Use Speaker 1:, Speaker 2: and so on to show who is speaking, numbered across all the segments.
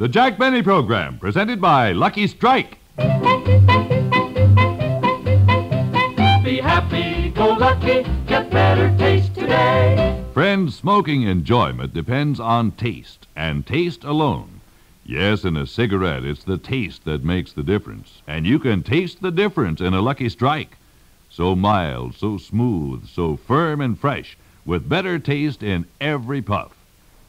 Speaker 1: The Jack Benny Program, presented by Lucky Strike.
Speaker 2: Be happy, go lucky, get better taste today.
Speaker 1: Friends, smoking enjoyment depends on taste, and taste alone. Yes, in a cigarette, it's the taste that makes the difference. And you can taste the difference in a Lucky Strike. So mild, so smooth, so firm and fresh, with better taste in every puff.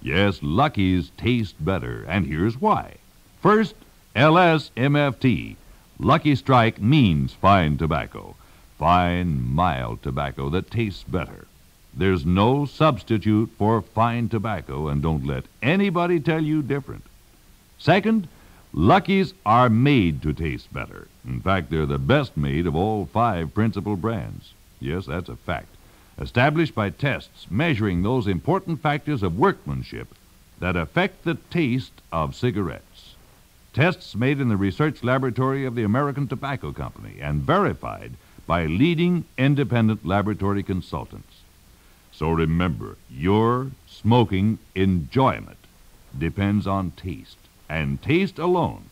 Speaker 1: Yes, Lucky's taste better, and here's why. First, LSMFT. Lucky Strike means fine tobacco. Fine, mild tobacco that tastes better. There's no substitute for fine tobacco, and don't let anybody tell you different. Second, Lucky's are made to taste better. In fact, they're the best made of all five principal brands. Yes, that's a fact. Established by tests measuring those important factors of workmanship that affect the taste of cigarettes. Tests made in the research laboratory of the American Tobacco Company and verified by leading independent laboratory consultants. So remember, your smoking enjoyment depends on taste, and taste alone.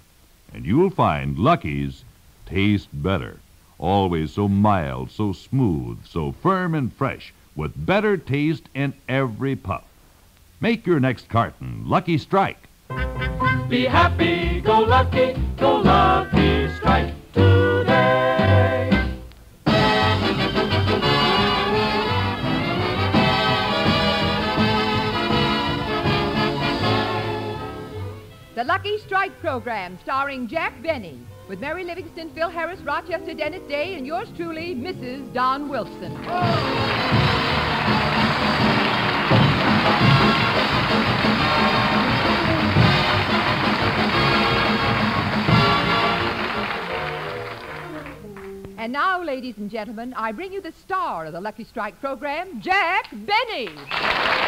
Speaker 1: And you'll find Lucky's taste better. Always so mild, so smooth, so firm and fresh, with better taste in every puff. Make your next carton Lucky Strike.
Speaker 2: Be happy, go lucky, go lucky strike today.
Speaker 3: The Lucky Strike program starring Jack Benny with Mary Livingstone, Phil Harris, Rochester, Dennis Day, and yours truly, Mrs. Don Wilson. And now, ladies and gentlemen, I bring you the star of the Lucky Strike program, Jack Benny.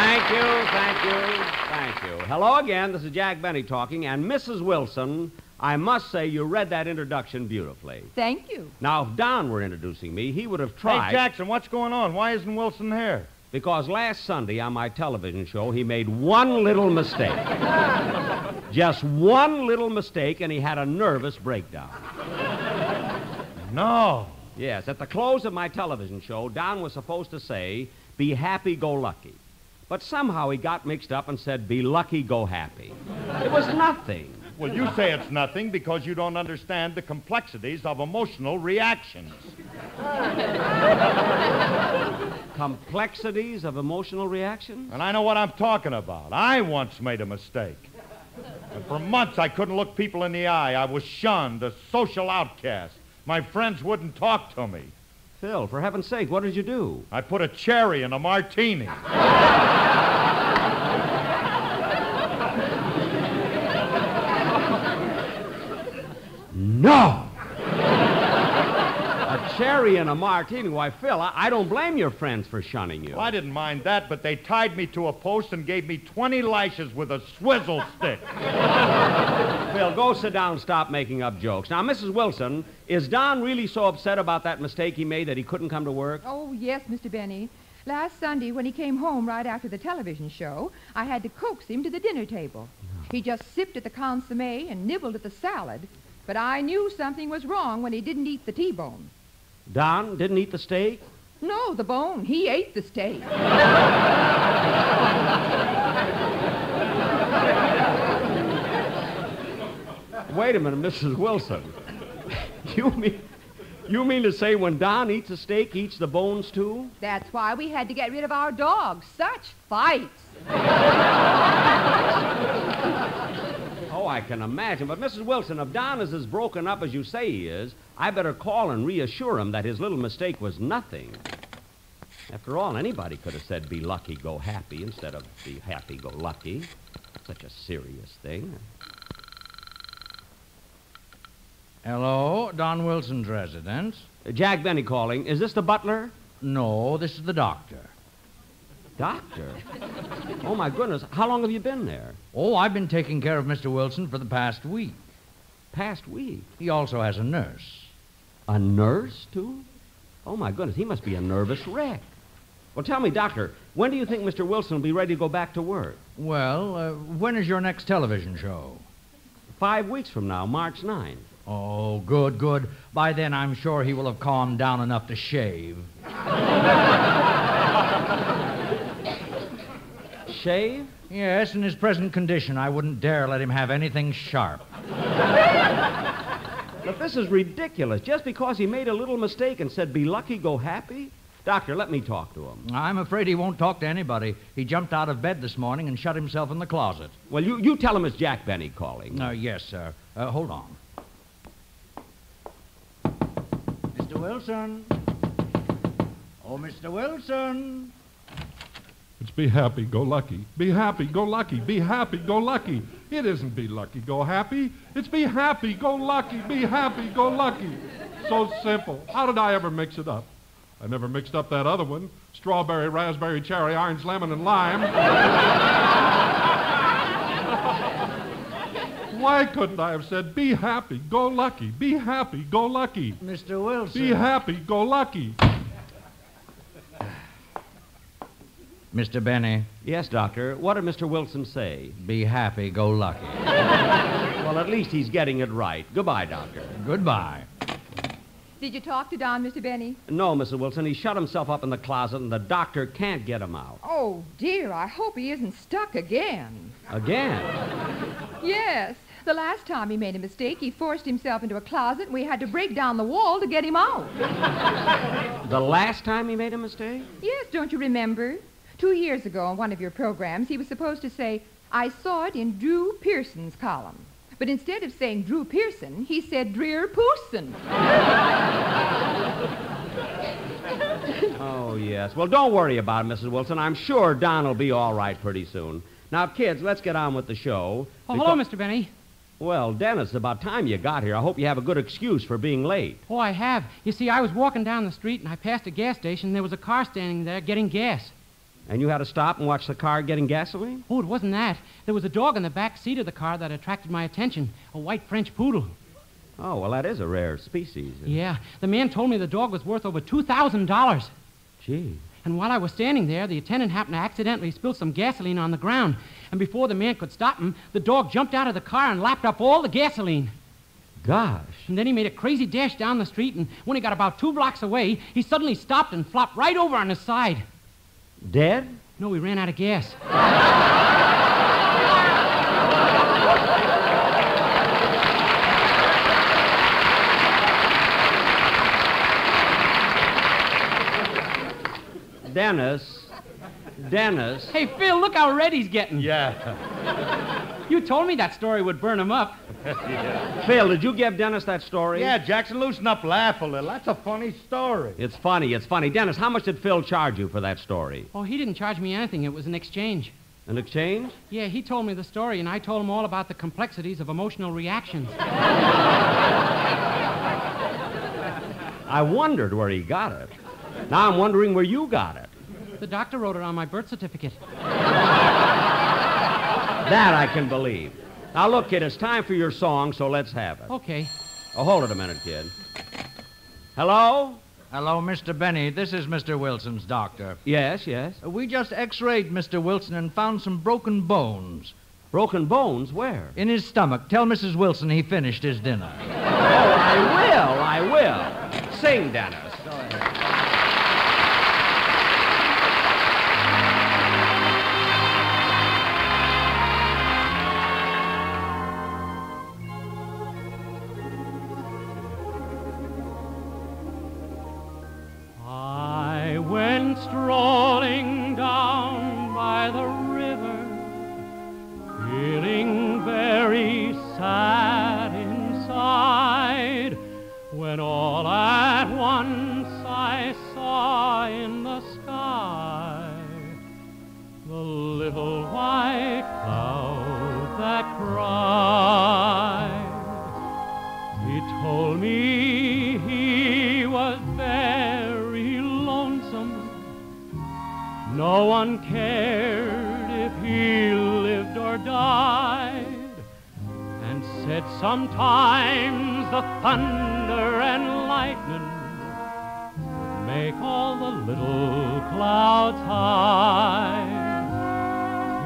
Speaker 4: Thank you, thank you, thank you. Hello again. This is Jack Benny talking, and Mrs. Wilson, I must say you read that introduction beautifully.
Speaker 3: Thank you.
Speaker 4: Now, if Don were introducing me, he would have tried.
Speaker 5: Hey, Jackson, what's going on? Why isn't Wilson here?
Speaker 4: Because last Sunday on my television show, he made one little mistake. Just one little mistake, and he had a nervous breakdown.
Speaker 5: No.
Speaker 4: Yes, at the close of my television show, Don was supposed to say, be happy, go lucky. But somehow he got mixed up and said, be lucky, go happy. It was nothing.
Speaker 5: Well, you say it's nothing because you don't understand the complexities of emotional reactions.
Speaker 4: Complexities of emotional reactions?
Speaker 5: And I know what I'm talking about. I once made a mistake. And for months I couldn't look people in the eye. I was shunned, a social outcast. My friends wouldn't talk to me.
Speaker 4: Phil, for heaven's sake, what did you do?
Speaker 5: I put a cherry in a martini.
Speaker 4: No! A cherry and a martini. Why, Phil, I, I don't blame your friends for shunning you.
Speaker 5: Well, I didn't mind that, but they tied me to a post and gave me 20 lashes with a swizzle stick.
Speaker 4: Phil, go sit down and stop making up jokes. Now, Mrs. Wilson, is Don really so upset about that mistake he made that he couldn't come to work?
Speaker 3: Oh, yes, Mr. Benny. Last Sunday, when he came home right after the television show, I had to coax him to the dinner table. He just sipped at the consomme and nibbled at the salad, but I knew something was wrong when he didn't eat the T-bone.
Speaker 4: Don didn't eat the steak?
Speaker 3: No, the bone. He ate the steak.
Speaker 4: Wait a minute, Mrs. Wilson. you mean you mean to say when Don eats a steak, he eats the bones too?
Speaker 3: That's why we had to get rid of our dogs. Such fights.
Speaker 4: Oh, I can imagine. But, Mrs. Wilson, if Don is as broken up as you say he is, I better call and reassure him that his little mistake was nothing. After all, anybody could have said, be lucky, go happy, instead of be happy, go lucky. Such a serious thing.
Speaker 6: Hello, Don Wilson's residence.
Speaker 4: Uh, Jack Benny calling. Is this the butler?
Speaker 6: No, this is the doctor.
Speaker 4: Doctor? oh, my goodness. How long have you been there?
Speaker 6: Oh, I've been taking care of Mr. Wilson for the past week.
Speaker 4: Past week.
Speaker 6: He also has a nurse.
Speaker 4: A nurse, too? Oh, my goodness, he must be a nervous wreck. Well, tell me, Doctor, when do you think Mr. Wilson will be ready to go back to work?
Speaker 6: Well, uh, when is your next television show?
Speaker 4: Five weeks from now, March 9th.
Speaker 6: Oh, good, good. By then, I'm sure he will have calmed down enough to shave.
Speaker 4: Shave?
Speaker 6: Yes, in his present condition, I wouldn't dare let him have anything sharp.
Speaker 4: But this is ridiculous. Just because he made a little mistake and said, be lucky, go happy? Doctor, let me talk to him.
Speaker 6: I'm afraid he won't talk to anybody. He jumped out of bed this morning and shut himself in the closet.
Speaker 4: Well, you, you tell him it's Jack Benny calling.
Speaker 6: Uh, yes, sir. Uh, hold on. Mr. Wilson. Oh, Mr. Wilson.
Speaker 7: It's be happy, go lucky. Be happy, go lucky. Be happy, go lucky. It isn't be lucky, go happy. It's be happy, go lucky. Be happy, go lucky. So simple. How did I ever mix it up? I never mixed up that other one strawberry, raspberry, cherry, orange, lemon, and lime. Why couldn't I have said, be happy, go lucky, be happy, go lucky,
Speaker 6: Mr. Wilson.
Speaker 7: be happy, go lucky?
Speaker 6: Mr. Benny,
Speaker 4: Yes, Doctor. What did Mr. Wilson say?
Speaker 6: be happy, go lucky.
Speaker 4: Well, at least he's getting it right. Goodbye, Doctor.
Speaker 6: Goodbye.
Speaker 3: Did you talk to Don, Mr. Benny?
Speaker 4: No, Mrs. Wilson, he shut himself up in the closet and the doctor can't get him out.
Speaker 3: Oh, dear, I hope he isn't stuck again.
Speaker 4: Again.
Speaker 3: Yes. The last time he made a mistake, he forced himself into a closet and we had to break down the wall to get him out.
Speaker 4: The last time he made a mistake?
Speaker 3: Yes, don't you remember? Two years ago on one of your programs, he was supposed to say, I saw it in Drew Pearson's column. But instead of saying Drew Pearson, he said Dreer Pooson.
Speaker 4: Oh, yes. Well, don't worry about it, Mrs. Wilson. I'm sure Don will be all right pretty soon. Now, kids, let's get on with the show.
Speaker 8: Oh, hello, Mr. Benny.
Speaker 4: Well, Dennis, about time you got here. I hope you have a good excuse for being late.
Speaker 8: Oh, I have. You see, I was walking down the street and I passed a gas station. And there was a car standing there getting gas.
Speaker 4: And you had to stop and watch the car getting gasoline?
Speaker 8: Oh, it wasn't that. There was a dog in the back seat of the car that attracted my attention. A white French poodle.
Speaker 4: Oh, well, that is a rare species.
Speaker 8: Yeah. The man told me the dog was worth over $2,000.
Speaker 4: Gee.
Speaker 8: And while I was standing there, the attendant happened to accidentally spill some gasoline on the ground. And before the man could stop him, the dog jumped out of the car and lapped up all the gasoline.
Speaker 4: Gosh.
Speaker 8: And then he made a crazy dash down the street, and when he got about two blocks away, he suddenly stopped and flopped right over on his side.
Speaker 4: Dead?
Speaker 8: No, we ran out of gas.
Speaker 4: Dennis. Dennis.
Speaker 8: Hey, Phil, look how red he's getting.
Speaker 5: Yeah.
Speaker 8: You told me that story would burn him up.
Speaker 4: Phil, did you give Dennis that story?
Speaker 5: Yeah, Jackson, loosen up, laugh a little. That's a funny story.
Speaker 4: It's funny, it's funny. Dennis, how much did Phil charge you for that story?
Speaker 8: Oh, he didn't charge me anything. It was an exchange.
Speaker 4: An exchange?
Speaker 8: Yeah, he told me the story, and I told him all about the complexities of emotional reactions.
Speaker 4: I wondered where he got it. Now I'm wondering where you got it.
Speaker 8: The doctor wrote it on my birth certificate.
Speaker 4: That I can believe. Now look, kid, it's time for your song, so let's have it.
Speaker 8: Okay.
Speaker 4: Oh, hold it a minute, kid. Hello?
Speaker 6: Hello, Mr. Benny. This is Mr. Wilson's doctor.
Speaker 4: Yes, yes.
Speaker 6: Uh, We just x-rayed Mr. Wilson and found some broken bones
Speaker 4: Broken bones? Where?
Speaker 6: in his stomach. Tell Mrs. Wilson he finished his dinner.
Speaker 4: Oh, I will, I will. Sing, Dennis.
Speaker 8: Sad inside, when all at once I saw in the sky the little white cloud that cried. He told me he was very lonesome. No one cared sometimes the thunder and lightning make all the little clouds high.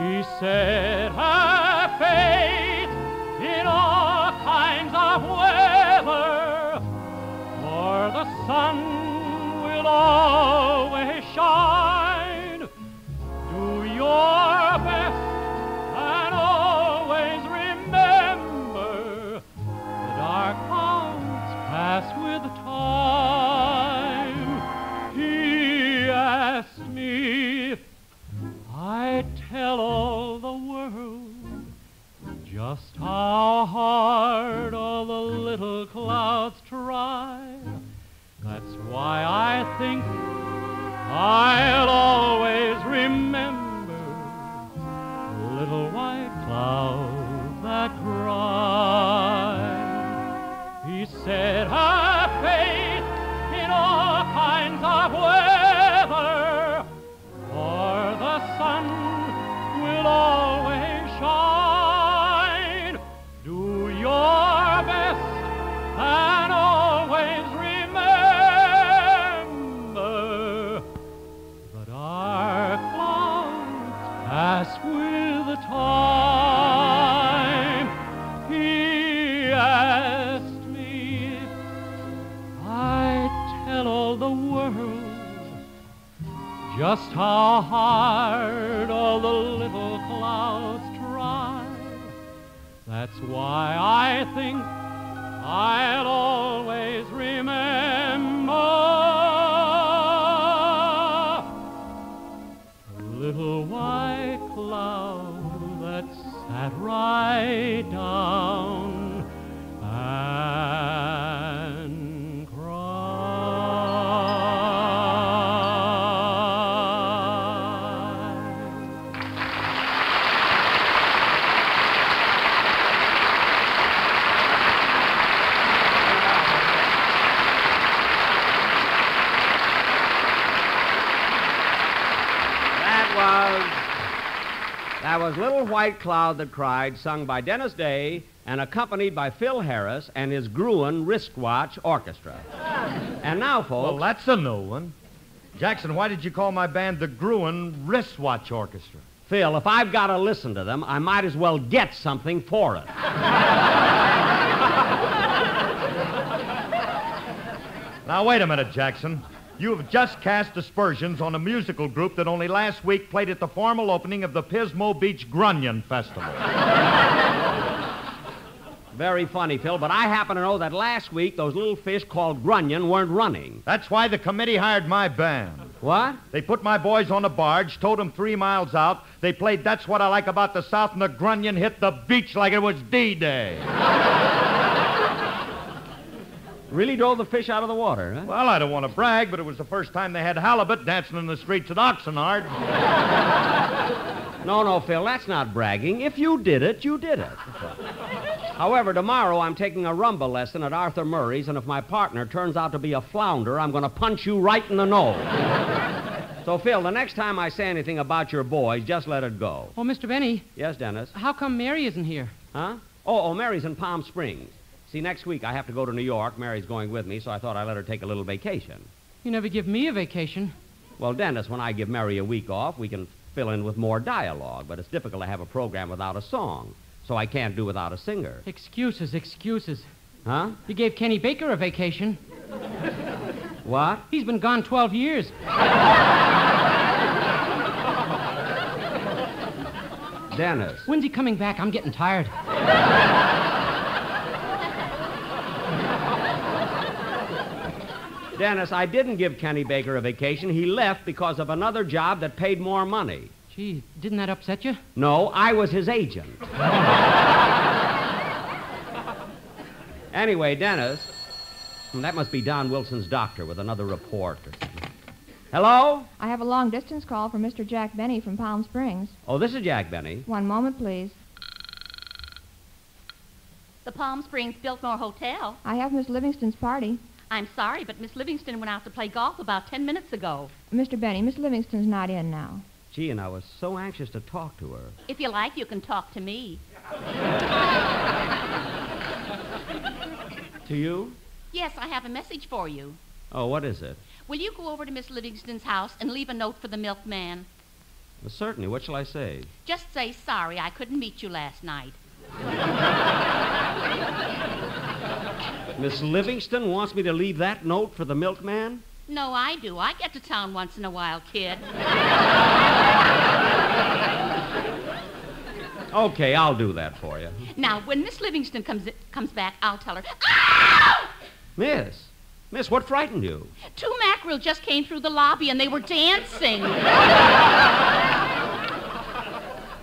Speaker 8: He said, Have faith in all kinds of weather, for the sun will always that
Speaker 4: was Little White Cloud That Cried, sung by Dennis Day and accompanied by Phil Harris and his Gruen Wristwatch Orchestra. And now, folks,
Speaker 5: Well, that's a new one. Jackson, why did you call my band the Gruen Wristwatch Orchestra?
Speaker 4: Phil, if I've got to listen to them, I might as well get something for it.
Speaker 5: Now, wait a minute, Jackson. You have just cast aspersions on a musical group that only last week played at the formal opening of the Pismo Beach Grunion Festival.
Speaker 4: Very funny, Phil, but I happen to know that last week those little fish called Grunion weren't running.
Speaker 5: That's why the committee hired my band.
Speaker 4: What?
Speaker 5: They put my boys on a barge, towed them three miles out. They played That's What I Like About the South, and the Grunion hit the beach like it was D-Day.
Speaker 4: Really drove the fish out of the water, huh?
Speaker 5: Well, I don't want to brag, but it was the first time they had halibut dancing in the streets at Oxnard.
Speaker 4: No, no, Phil, that's not bragging. If you did it, you did it. However, tomorrow I'm taking a rumba lesson at Arthur Murray's, and if my partner turns out to be a flounder, I'm going to punch you right in the nose. so, Phil, the next time I say anything about your boys, just let it go.
Speaker 9: Oh, Mr. Benny,
Speaker 4: Yes, Dennis?
Speaker 9: how come Mary isn't here?
Speaker 4: Huh? Oh, oh, Mary's in Palm Springs. See, next week I have to go to New York. Mary's going with me, so I thought I'd let her take a little vacation.
Speaker 9: You never give me a vacation.
Speaker 4: Well, Dennis, when I give Mary a week off, we can fill in with more dialogue, but it's difficult to have a program without a song, so I can't do without a singer.
Speaker 9: Excuses, excuses.
Speaker 4: Huh?
Speaker 9: You gave Kenny Baker a vacation.
Speaker 4: What?
Speaker 9: He's been gone 12 years.
Speaker 4: Dennis.
Speaker 9: When's he coming back? I'm getting tired.
Speaker 4: Dennis, I didn't give Kenny Baker a vacation. He left because of another job that paid more money.
Speaker 9: Gee, didn't that upset you?
Speaker 4: No, I was his agent. anyway, Dennis, hmm, that must be Don Wilson's doctor with another report. Hello?
Speaker 3: I have a long distance call from Mr. Jack Benny from Palm Springs.
Speaker 4: Oh, this is Jack Benny.
Speaker 3: One moment, please.
Speaker 10: The Palm Springs Biltmore Hotel.
Speaker 3: I have Miss Livingstone's party.
Speaker 10: I'm sorry, but Miss Livingstone went out to play golf about ten minutes ago.
Speaker 3: Mr. Benny, Miss Livingstone's not in now.
Speaker 4: Gee, and I was so anxious to talk to her.
Speaker 10: If you like, you can talk to me.
Speaker 4: To you?
Speaker 10: Yes, I have a message for you.
Speaker 4: Oh, what is it?
Speaker 10: Will you go over to Miss Livingstone's house and leave a note for the milkman?
Speaker 4: Well, certainly. What shall I say?
Speaker 10: Just say sorry I couldn't meet you last night.
Speaker 4: Miss Livingstone wants me to leave that note for the milkman?
Speaker 10: No, I do. I get to town once in a while, kid.
Speaker 4: Okay, I'll do that for you.
Speaker 10: Now, when Miss Livingstone comes comes back, I'll tell her. Ah!
Speaker 4: Miss, Miss, what frightened you?
Speaker 10: Two mackerel just came through the lobby and they were dancing.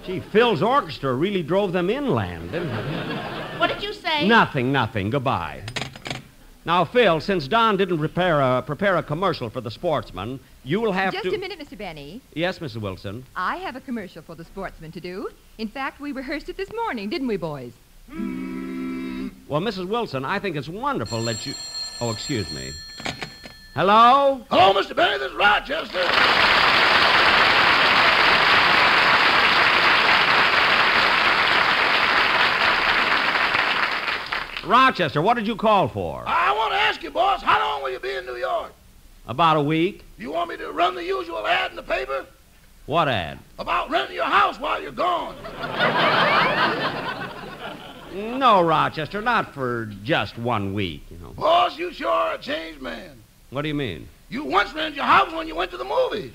Speaker 4: Gee, Phil's orchestra really drove them inland, didn't it?
Speaker 10: What did you say?
Speaker 4: Nothing, nothing. Goodbye. Now, Phil, since Don didn't prepare a, prepare a commercial for the Sportsmen, you will have
Speaker 3: Just
Speaker 4: to.
Speaker 3: a minute, Mr. Benny.
Speaker 4: Yes, Mrs. Wilson.
Speaker 3: I have a commercial for the Sportsmen to do. In fact, we rehearsed it this morning, didn't we, boys?
Speaker 4: Well, Mrs. Wilson, I think it's wonderful that you. Oh, excuse me. Hello?
Speaker 11: Hello, Mr. Benny. This is Rochester.
Speaker 4: Rochester, what did you call for?
Speaker 11: I want to ask you, boss, how long will you be in New York?
Speaker 4: About a week.
Speaker 11: You want me to run the usual ad in the paper
Speaker 4: What ad?
Speaker 11: about renting your house while you're gone?
Speaker 4: No, Rochester, not for just one week, you know.
Speaker 11: Boss, you sure are a changed man.
Speaker 4: What do you mean?
Speaker 11: You once rented your house when you went to the movies.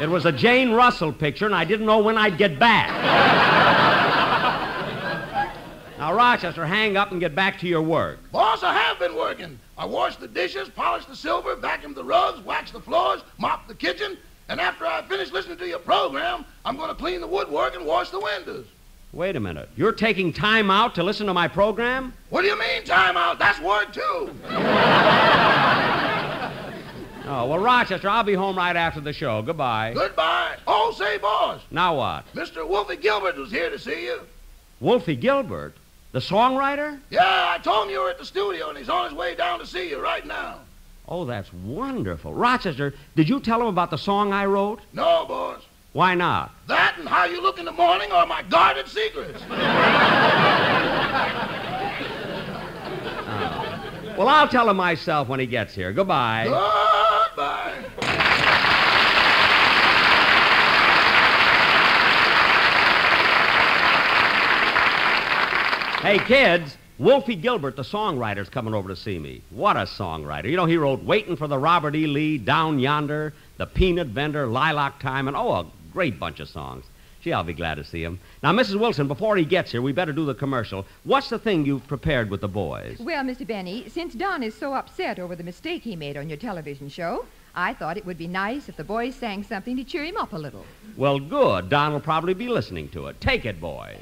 Speaker 4: It was a Jane Russell picture, and I didn't know when I'd get back. Now, Rochester, hang up and get back to your work.
Speaker 11: Boss, I have been working. I washed the dishes, polished the silver, vacuumed the rugs, waxed the floors, mopped the kitchen, and after I finish listening to your program, I'm going to clean the woodwork and wash the windows.
Speaker 4: Wait a minute. You're taking time out to listen to my program?
Speaker 11: What do you mean, time out? That's word two.
Speaker 4: Oh, well, Rochester, I'll be home right after the show. Goodbye.
Speaker 11: Goodbye. Oh, say, boss,
Speaker 4: Now what?
Speaker 11: Mr. Wolfie Gilbert was here to see you.
Speaker 4: Wolfie Gilbert, the songwriter?
Speaker 11: Yeah, I told him you were at the studio, and he's on his way down to see you right now.
Speaker 4: Oh, that's wonderful. Rochester, did you tell him about the song I wrote?
Speaker 11: No, boss.
Speaker 4: Why not?
Speaker 11: That and how you look in the morning are my guarded secrets. Ah.
Speaker 4: Well, I'll tell him myself when he gets here. Goodbye.
Speaker 11: Goodbye.
Speaker 4: Hey, kids, Wolfie Gilbert, the songwriter's coming over to see me. What a songwriter. You know, he wrote Waiting for the Robert E. Lee, Down Yonder, The Peanut Vendor, Lilac Time, and oh, a great bunch of songs. Gee, I'll be glad to see him. Now, Mrs. Wilson, before he gets here, we better do the commercial. What's the thing you've prepared with the boys?
Speaker 3: Well, Mr. Benny, since Don is so upset over the mistake he made on your television show, I thought it would be nice if the boys sang something to cheer him up a little.
Speaker 4: Well, good. Don will probably be listening to it. Take it, boys.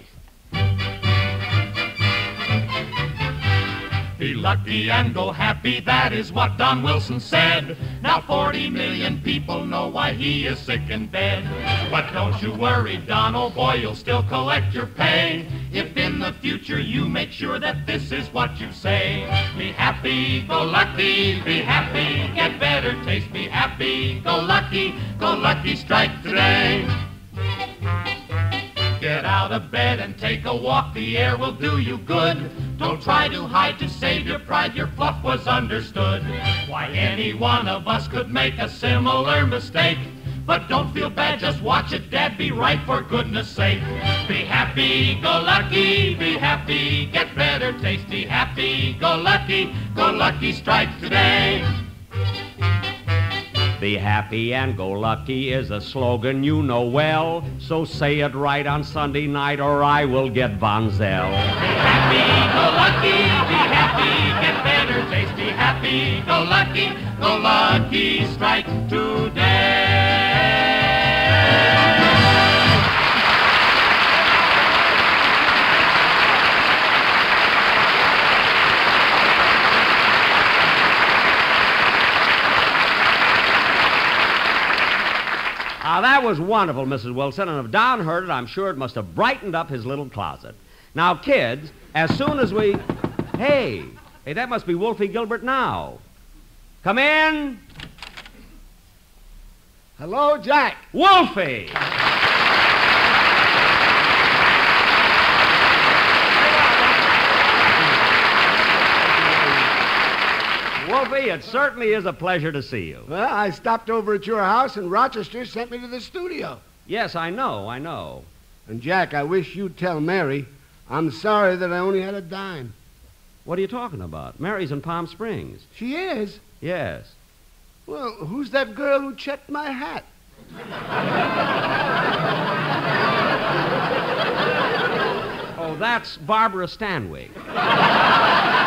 Speaker 12: Be lucky and go happy, that is what Don Wilson said. Now 40 million people know why he is sick in bed. But don't you worry, Don, boy, you'll still collect your pay. If in the future you make sure that this is what you say. Be happy, go lucky, be happy, get better taste, be happy, go lucky, go lucky, strike today. Get out of bed and take a walk, the air will do you good. Don't try to hide to save your pride, your fluff was understood. Why, any one of us could make a similar mistake. But don't feel bad, just watch it, Dad, be right for goodness sake. Be happy, go lucky, be happy, get better tasty, happy, go lucky, go lucky, strike today.
Speaker 4: Be happy and go lucky is a slogan you know well. So say it right on Sunday night or I will get Von Zell.
Speaker 12: Be happy, go lucky, be happy, get better taste, be happy, go lucky, go lucky, strike today.
Speaker 4: That was wonderful, Mrs. Wilson, and if Don heard it, I'm sure it must have brightened up his little closet. Now, kids, as soon as we. Hey, hey, that must be Wolfie Gilbert now. Come in.
Speaker 11: Hello, Jack.
Speaker 4: Wolfie! It certainly is a pleasure to see you.
Speaker 13: Well, I stopped over at your house, and Rochester sent me to the studio.
Speaker 4: Yes, I know, I know.
Speaker 13: And, Jack, I wish you'd tell Mary I'm sorry that I only had a dime.
Speaker 4: What are you talking about? Mary's in Palm Springs.
Speaker 13: She is?
Speaker 4: Yes.
Speaker 13: Well, who's that girl who checked my hat?
Speaker 4: Oh, that's Barbara Stanwyck.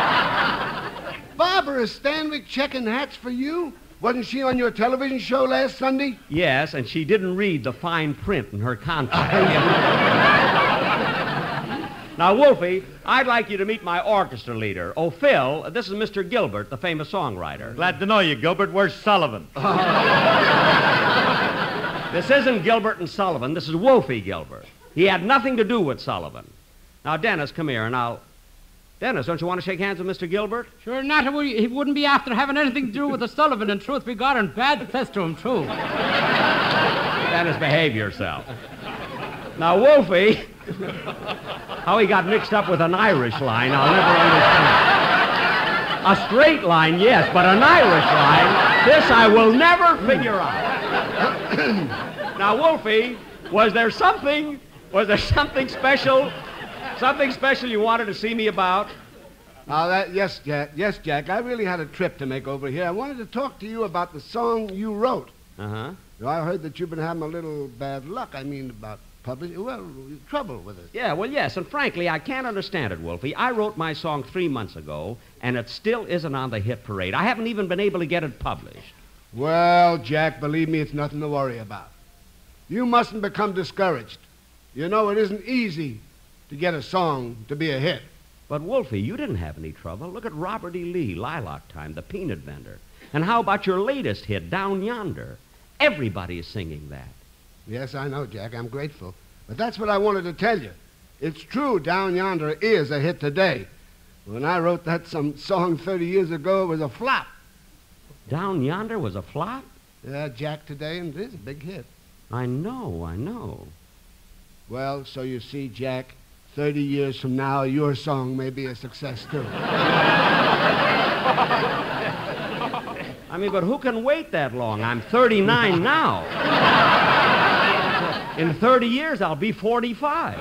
Speaker 13: Barbara Stanwyck checking hats for you? Wasn't she on your television show last Sunday?
Speaker 4: Yes, and she didn't read the fine print in her contract. now, Wolfie, I'd like you to meet my orchestra leader. Oh, Phil, this is Mr. Gilbert, the famous songwriter.
Speaker 5: Glad to know you, Gilbert. Where's Sullivan?
Speaker 4: This isn't Gilbert and Sullivan. This is Wolfie Gilbert. He had nothing to do with Sullivan. Now, Dennis, come here, and I'll. Dennis, don't you want to shake hands with Mr. Gilbert?
Speaker 8: Sure not. He would- He wouldn't be after having anything to do with the Sullivan. In truth, we got in bad cess to him, too.
Speaker 4: Dennis, behave yourself. Now, Wolfie, how he got mixed up with an Irish line, I'll never understand. A straight line, yes, but an Irish line, this I will never figure out. now, Wolfie, was there something, was there something special, something special you wanted to see me about?
Speaker 13: Oh, that yes, Jack. Yes, Jack. I really had a trip to make over here. I wanted to talk to you about the song you wrote.
Speaker 4: Uh huh.
Speaker 13: You know, I heard that you've been having a little bad luck. I mean, about publishing. Well, trouble with it.
Speaker 4: Yeah, well, yes, and frankly, I can't understand it, Wolfie. I wrote my song three months ago, and it still isn't on the hit parade. I haven't even been able to get it published.
Speaker 13: Well, Jack, believe me, it's nothing to worry about. You mustn't become discouraged. You know, it isn't easy to get a song to be a hit.
Speaker 4: But, Wolfie, you didn't have any trouble. Look at Robert E. Lee, Lilac Time, the peanut vendor. And how about your latest hit, Down Yonder? Everybody is singing that.
Speaker 13: Yes, I know, Jack. I'm grateful. But that's what I wanted to tell you. It's true, Down Yonder is a hit today. When I wrote that some song 30 years ago, it was a flop.
Speaker 4: Down Yonder was a flop?
Speaker 13: Yeah, Jack, today, and it is a big hit.
Speaker 4: I know, I know.
Speaker 13: Well, so you see, Jack, 30 years from now, your song may be a success, too.
Speaker 4: I mean, but who can wait that long? I'm 39 now. In 30 years, I'll be 45.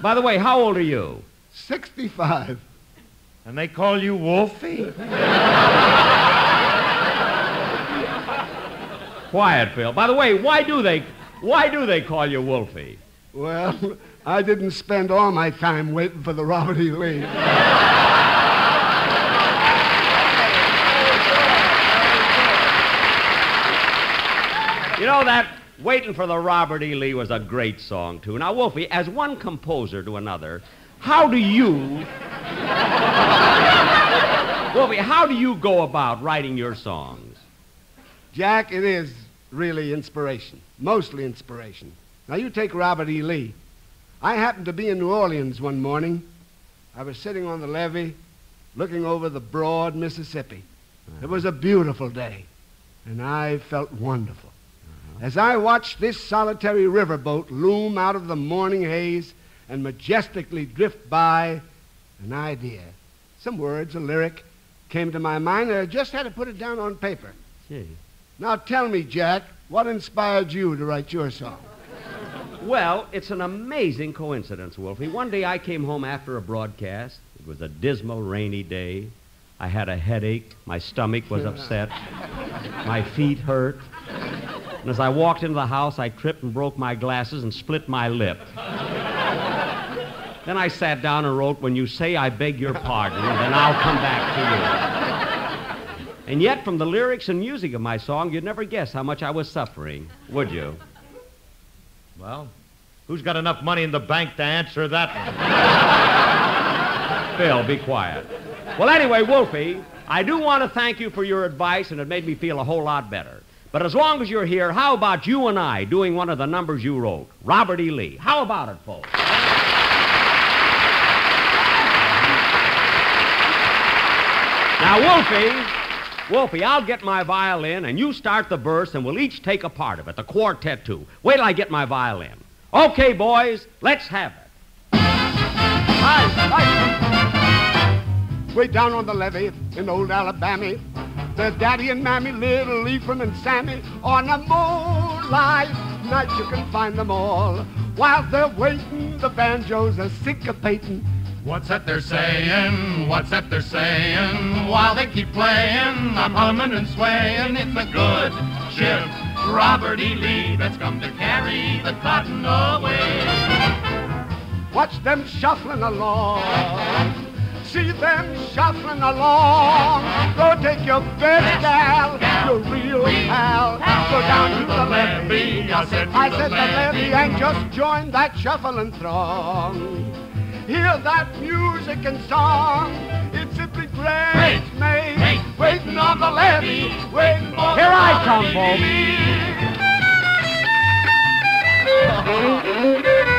Speaker 4: By the way, how old are you?
Speaker 13: 65.
Speaker 5: And they call you Wolfie?
Speaker 4: Quiet, Phil. By the way, why do they why do they call you Wolfie?
Speaker 13: Well, I didn't spend all my time waiting for the Robert E. Lee.
Speaker 4: You know that Waiting for the Robert E. Lee was a great song, too. Now, Wolfie, as one composer to another, how do you Wolfie, how do you go about writing your songs?
Speaker 13: Jack, it is really inspiration, mostly inspiration. Now, you take Robert E. Lee. I happened to be in New Orleans one morning. I was sitting on the levee looking over the broad Mississippi. It was a beautiful day, and I felt wonderful. Uh-huh. As I watched this solitary riverboat loom out of the morning haze and majestically drift by, an idea, some words, a lyric, came to my mind, and I just had to put it down on paper.
Speaker 4: Gee.
Speaker 13: Now tell me, Jack, what inspired you to write your song?
Speaker 4: Well, it's an amazing coincidence, Wolfie. One day I came home after a broadcast. It was a dismal, rainy day. I had a headache. My stomach was upset. My feet hurt. And as I walked into the house, I tripped and broke my glasses and split my lip. then I sat down and wrote, When you say I beg your pardon, then I'll come back to you. And yet, from the lyrics and music of my song, you'd never guess how much I was suffering, would you?
Speaker 5: Well, who's got enough money in the bank to answer that one?
Speaker 4: Phil, be quiet. Well, anyway, Wolfie, I do want to thank you for your advice, and it made me feel a whole lot better. But as long as you're here, how about you and I doing one of the numbers you wrote? Robert E. Lee. How about it, folks? Now, Wolfie, Wolfie, I'll get my violin, and you start the verse, and we'll each take a part of it, the quartet too. Wait till I get my violin. Okay, boys, let's have it. Hi, hi.
Speaker 13: way down on the levee in old Alabama. there's daddy and mammy, little Ephraim and Sammy, on a moonlight night you can find them all. While they're waiting, the banjos are syncopating.
Speaker 12: What's that they're saying? What's that they're saying? While they keep playing, I'm humming and swaying. It's a good ship, Robert E. Lee, that's come to carry the cotton away.
Speaker 13: Watch them shuffling along. See them shuffling along. Go take your best gal, your real pal. Go down to the levee.
Speaker 12: I said to
Speaker 13: I
Speaker 12: the
Speaker 13: said the
Speaker 12: levee
Speaker 13: and just join that shuffling throng. Hear that music and song. It's simply great, mate. Waiting on the levee, waiting for
Speaker 4: Here I come,
Speaker 13: Robert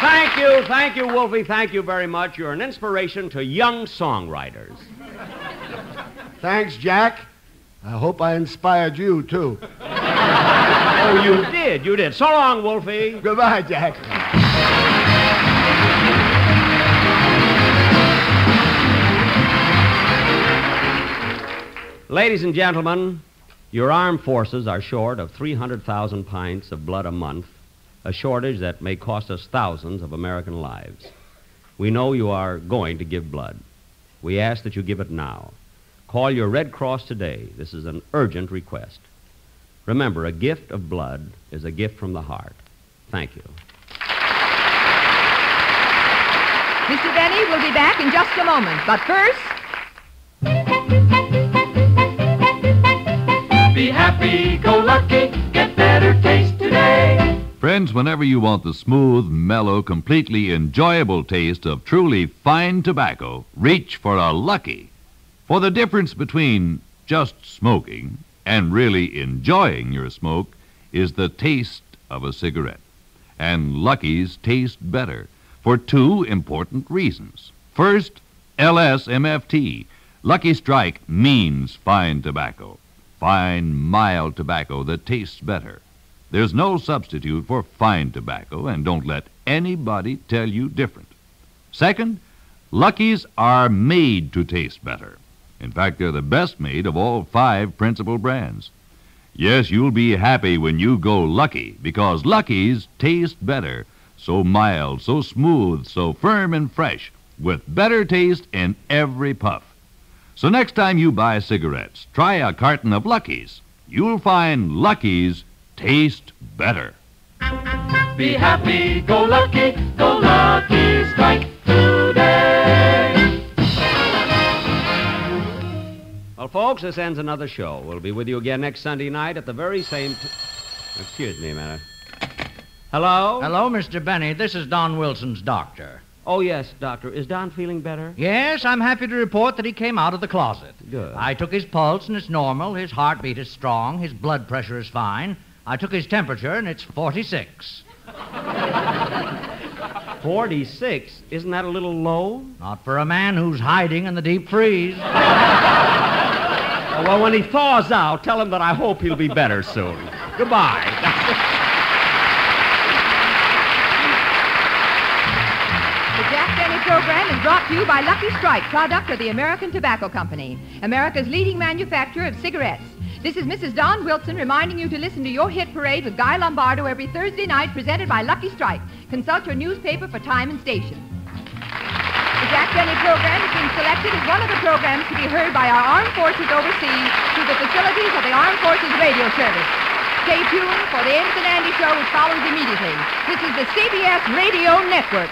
Speaker 4: thank you, thank you, Wolfie. Thank you very much. You're an inspiration to young songwriters.
Speaker 13: Thanks, Jack. I hope I inspired you, too.
Speaker 4: Oh, you did, you did. So long, Wolfie.
Speaker 13: Goodbye, Jack.
Speaker 4: Ladies and gentlemen, your armed forces are short of 300,000 pints of blood a month, a shortage that may cost us thousands of American lives. We know you are going to give blood. We ask that you give it now. Call your Red Cross today. This is an urgent request. Remember, a gift of blood is a gift from the heart. Thank you.
Speaker 3: Mr. Benny will be back in just a moment. But first,
Speaker 2: Be happy, go lucky, get better taste today.
Speaker 1: Friends, whenever you want the smooth, mellow, completely enjoyable taste of truly fine tobacco, reach for a Lucky. For the difference between just smoking and really enjoying your smoke is the taste of a cigarette. And Lucky's taste better for two important reasons. First, LSMFT. Lucky Strike means fine tobacco. Fine, mild tobacco that tastes better. There's no substitute for fine tobacco, and don't let anybody tell you different. Second, Lucky's are made to taste better. In fact, they're the best made of all five principal brands. Yes, you'll be happy when you go Lucky, because Lucky's taste better. So mild, so smooth, so firm and fresh, with better taste in every puff. So next time you buy cigarettes, try a carton of Lucky's. You'll find Lucky's taste better.
Speaker 2: Be happy, go lucky, go lucky, strike
Speaker 4: Well, folks, this ends another show. We'll be with you again next Sunday night at the very same. T- Excuse me a minute. Hello?
Speaker 6: Hello, Mr. Benny. This is Don Wilson's doctor.
Speaker 4: Oh, yes, Doctor. Is Don feeling better?
Speaker 6: Yes, I'm happy to report that he came out of the closet.
Speaker 4: Good.
Speaker 6: I took his pulse, and it's normal. His heartbeat is strong. His blood pressure is fine. I took his temperature, and it's 46.
Speaker 4: 46? Isn't that a little low?
Speaker 6: Not for a man who's hiding in the deep freeze.
Speaker 4: Well, when he thaws out, tell him that I hope he'll be better soon. Goodbye.
Speaker 3: the Jack Benny program is brought to you by Lucky Strike, product of the American Tobacco Company, America's leading manufacturer of cigarettes. This is Mrs. Don Wilson reminding you to listen to your hit parade with Guy Lombardo every Thursday night, presented by Lucky Strike. Consult your newspaper for time and station. Jack program has been selected as one of the programs to be heard by our armed forces overseas through the facilities of the Armed Forces Radio Service. Stay tuned for the Amos 'n' Andy Show, which follows immediately. This is the CBS Radio Network.